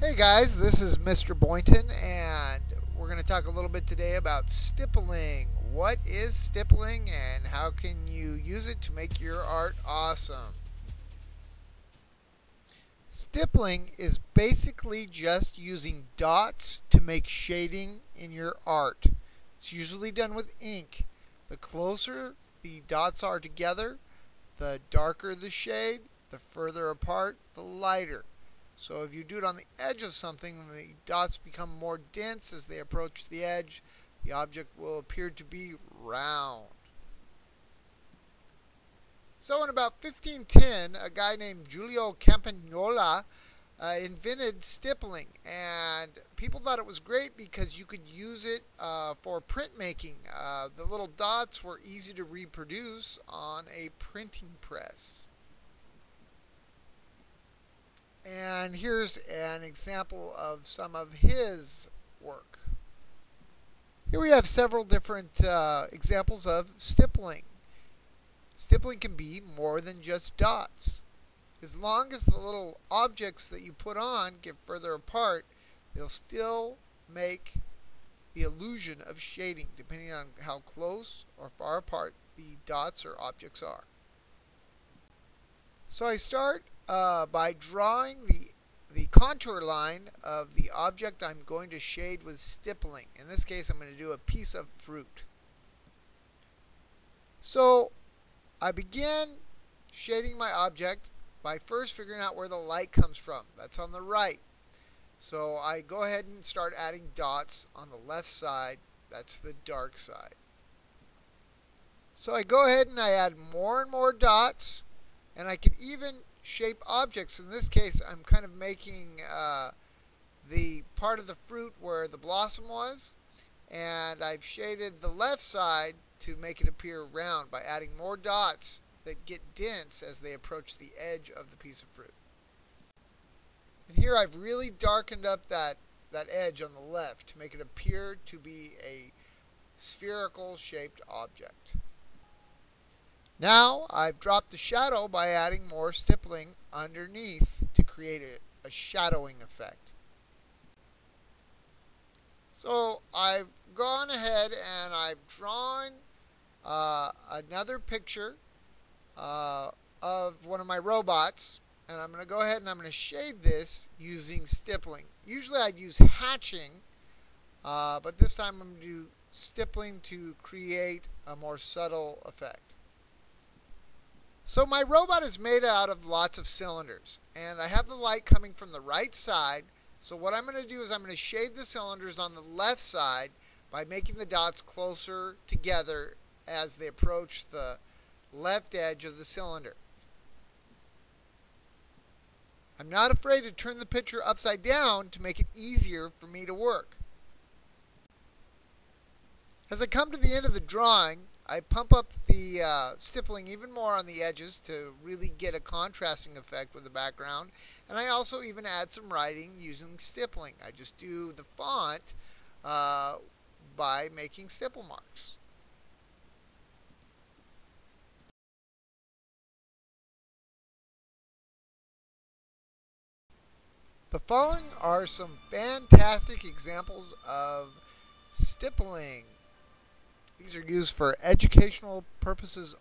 Hey guys, this is Mr. Boynton, and we're going to talk a little bit today about stippling. What is stippling, and how can you use it to make your art awesome? Stippling is basically just using dots to make shading in your art. It's usually done with ink. The closer the dots are together, the darker the shade, the further apart, the lighter. So if you do it on the edge of something, the dots become more dense as they approach the edge. The object will appear to be round. So in about 1510, a guy named Giulio Campagnola uh, invented stippling, and people thought it was great because you could use it uh, for printmaking. Uh, the little dots were easy to reproduce on a printing press. And here's an example of some of his work. Here we have several different uh, examples of stippling. Stippling can be more than just dots. As long as the little objects that you put on get further apart, they'll still make the illusion of shading depending on how close or far apart the dots or objects are. So I start uh, by drawing the the contour line of the object I'm going to shade with stippling. In this case, I'm going to do a piece of fruit. So I begin shading my object by first figuring out where the light comes from. That's on the right. So I go ahead and start adding dots on the left side. That's the dark side. So I go ahead and I add more and more dots and I can even shape objects. In this case, I'm kind of making uh, the part of the fruit where the blossom was, and I've shaded the left side to make it appear round by adding more dots that get dense as they approach the edge of the piece of fruit. And here I've really darkened up that, that edge on the left to make it appear to be a spherical shaped object. Now I've dropped the shadow by adding more stippling underneath to create a, a shadowing effect. So I've gone ahead and I've drawn uh, another picture uh, of one of my robots and I'm going to go ahead and I'm going to shade this using stippling. Usually I'd use hatching uh, but this time I'm going to do stippling to create a more subtle effect. So my robot is made out of lots of cylinders and I have the light coming from the right side. So what I'm going to do is I'm going to shade the cylinders on the left side by making the dots closer together as they approach the left edge of the cylinder. I'm not afraid to turn the picture upside down to make it easier for me to work. As I come to the end of the drawing, I pump up the uh, stippling even more on the edges to really get a contrasting effect with the background. And I also even add some writing using stippling. I just do the font uh, by making stipple marks. The following are some fantastic examples of stippling. These are used for educational purposes